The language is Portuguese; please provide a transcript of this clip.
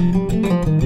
Música